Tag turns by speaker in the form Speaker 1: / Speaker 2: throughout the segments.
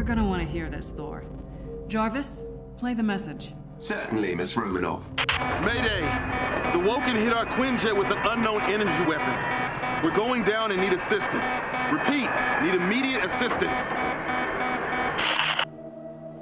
Speaker 1: You're gonna want to hear this, Thor. Jarvis, play the message.
Speaker 2: Certainly, Miss Romanoff.
Speaker 3: Mayday! The Woken hit our Quinjet with an unknown energy weapon. We're going down and need assistance. Repeat, need immediate assistance.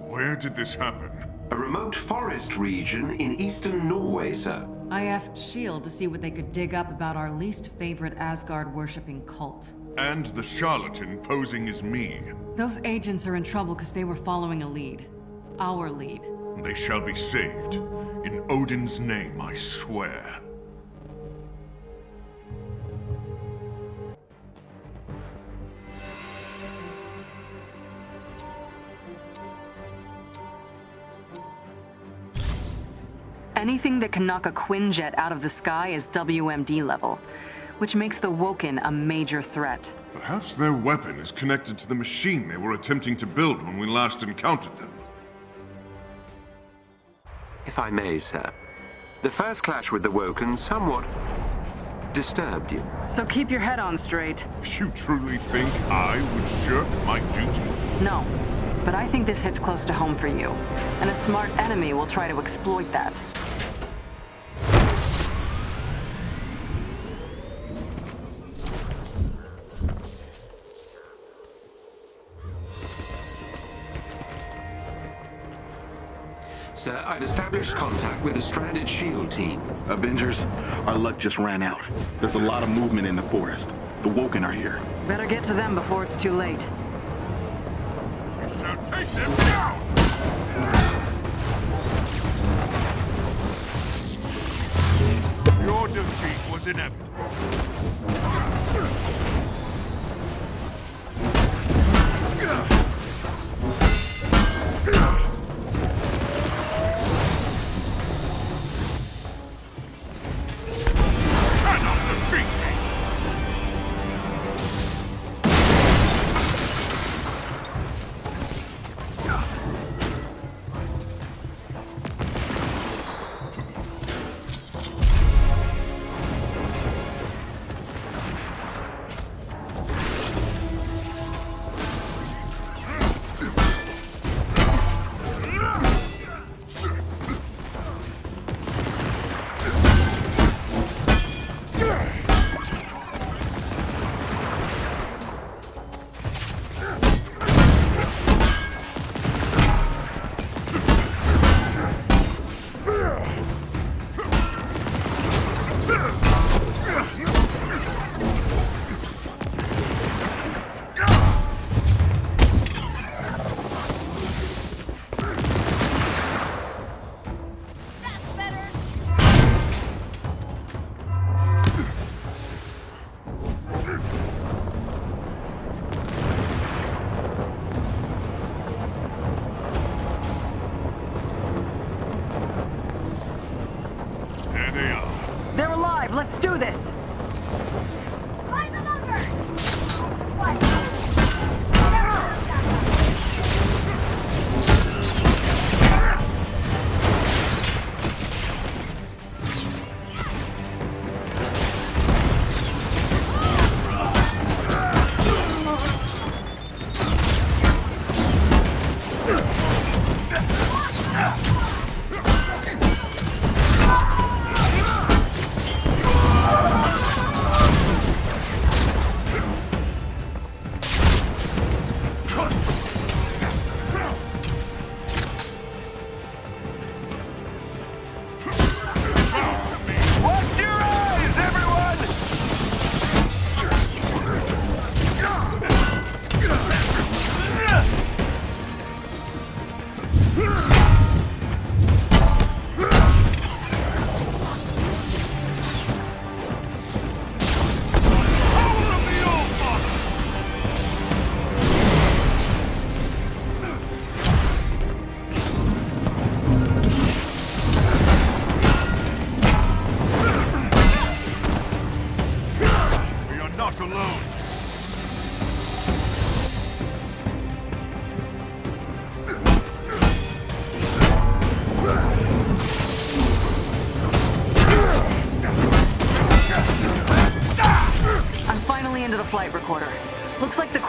Speaker 4: Where did this happen?
Speaker 2: A remote forest region in eastern Norway, sir.
Speaker 1: I asked S.H.I.E.L.D. to see what they could dig up about our least favorite Asgard-worshipping cult.
Speaker 4: And the charlatan posing as me.
Speaker 1: Those agents are in trouble because they were following a lead. Our lead.
Speaker 4: They shall be saved. In Odin's name, I swear.
Speaker 1: Anything that can knock a Quinjet out of the sky is WMD level, which makes the Woken a major threat.
Speaker 4: Perhaps their weapon is connected to the machine they were attempting to build when we last encountered them.
Speaker 2: If I may, sir. The first clash with the Woken somewhat disturbed you.
Speaker 1: So keep your head on straight.
Speaker 4: You truly think I would shirk my duty?
Speaker 1: No, but I think this hits close to home for you. And a smart enemy will try to exploit that.
Speaker 2: Established contact with the stranded S.H.I.E.L.D. team.
Speaker 3: Avengers, our luck just ran out. There's a lot of movement in the forest. The Woken are here.
Speaker 1: Better get to them before it's too late.
Speaker 4: We shall take them down! Your defeat was inevitable.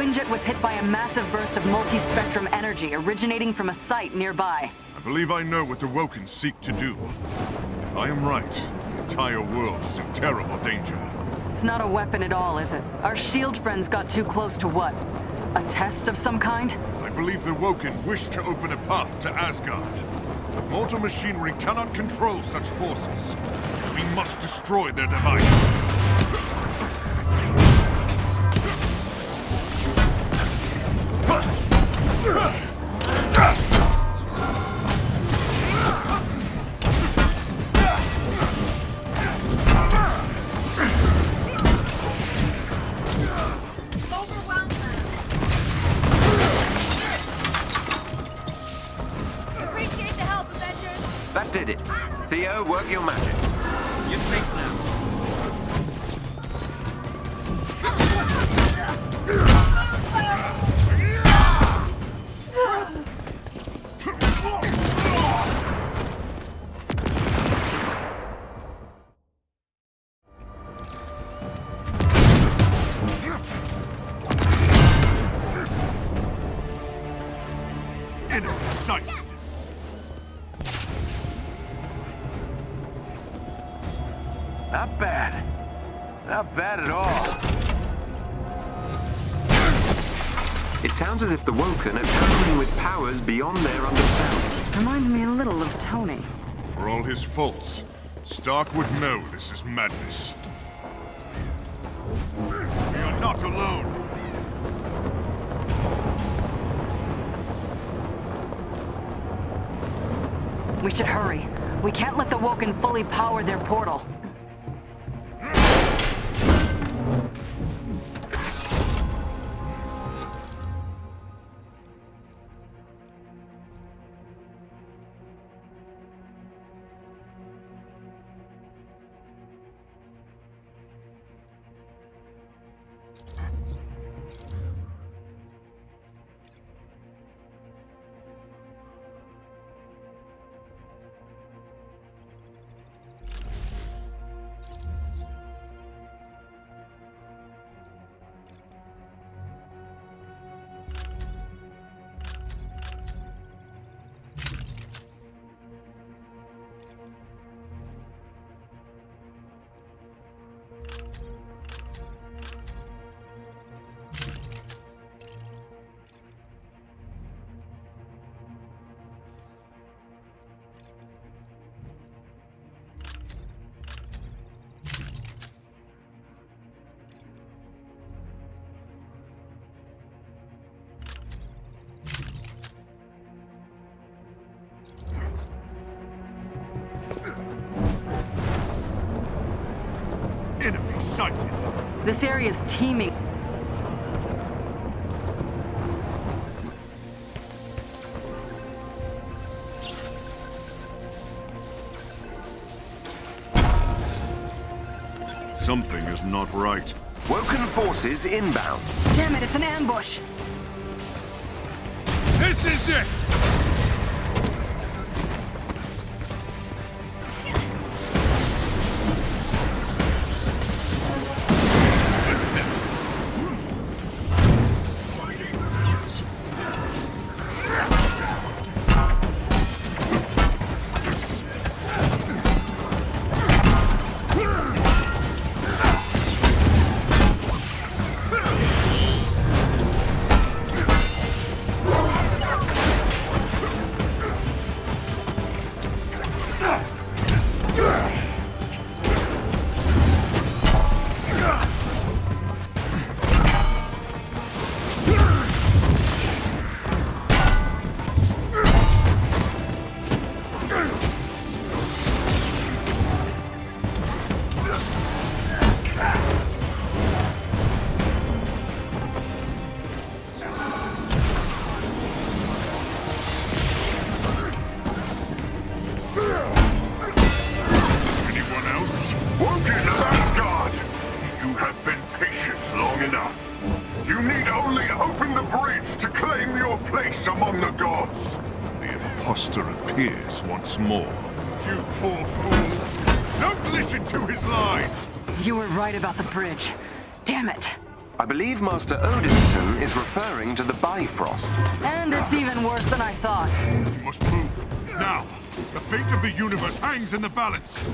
Speaker 1: Quinjet was hit by a massive burst of multi-spectrum energy originating from a site nearby.
Speaker 4: I believe I know what the Woken seek to do. If I am right, the entire world is in terrible danger.
Speaker 1: It's not a weapon at all, is it? Our S.H.I.E.L.D. friends got too close to what? A test of some kind?
Speaker 4: I believe the Woken wish to open a path to Asgard. But mortal machinery cannot control such forces. We must destroy their device.
Speaker 2: That did it. Theo, work your magic.
Speaker 3: You're safe now.
Speaker 4: Enemy sighted.
Speaker 2: Not bad. Not bad at all. It sounds as if the Woken are trembling with powers beyond their understanding.
Speaker 1: Reminds me a little of Tony.
Speaker 4: For all his faults, Stark would know this is madness. We are not alone.
Speaker 1: We should hurry. We can't let the Woken fully power their portal.
Speaker 4: Sighted.
Speaker 1: This is teeming.
Speaker 4: Something is not right.
Speaker 2: Woken forces inbound.
Speaker 1: Damn it, it's an ambush!
Speaker 4: This is it! Fools! To his lies!
Speaker 1: You were right about the bridge. Damn it.
Speaker 2: I believe Master Odinson is referring to the Bifrost.
Speaker 1: And it's even worse than I thought.
Speaker 4: We must move. Now! The fate of the universe hangs in the balance!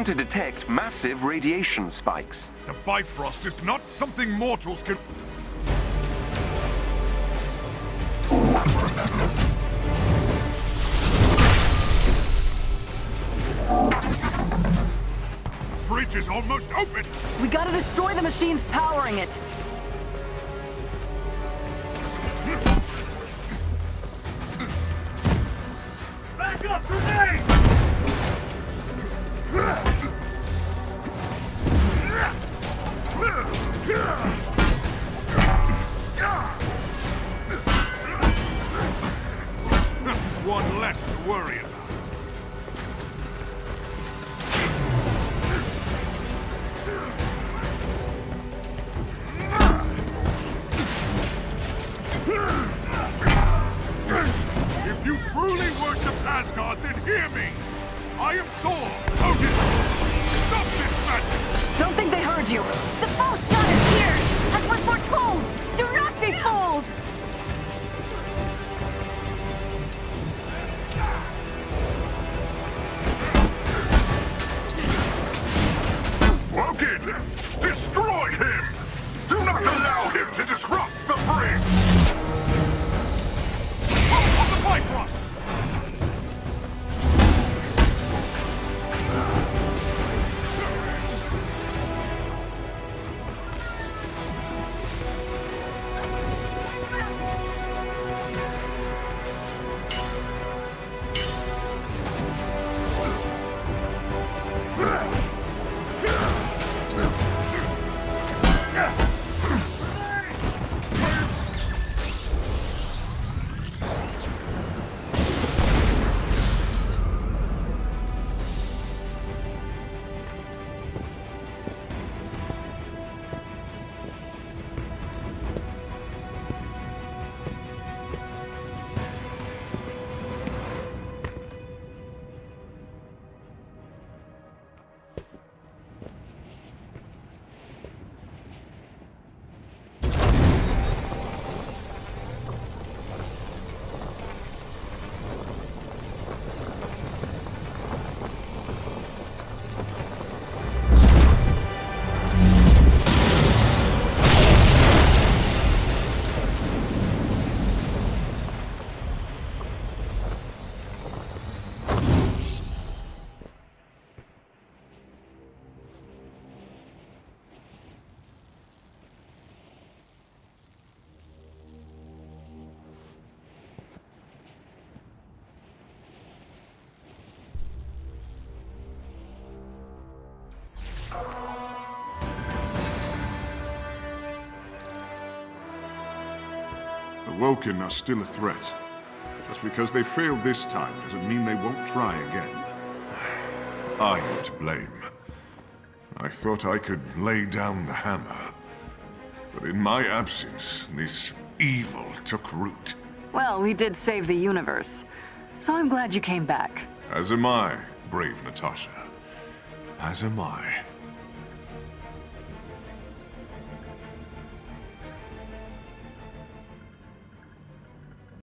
Speaker 2: Begun to detect massive radiation spikes.
Speaker 4: The Bifrost is not something mortals can... Bridge is almost open!
Speaker 1: We gotta destroy the machines powering it.
Speaker 4: Hear me! I am Thor, Odin! Stop this madness!
Speaker 1: Don't think they heard you.
Speaker 5: The false god is here! As was foretold! Do not be fooled!
Speaker 6: Woken! Destroy him! Do not allow him to disrupt the bridge!
Speaker 4: Woken are still a threat. Just because they failed this time doesn't mean they won't try again. I am to blame. I thought I could lay down the hammer. But in my absence, this evil took root.
Speaker 1: Well, we did save the universe. So I'm glad you came back.
Speaker 4: As am I, brave Natasha. As am I.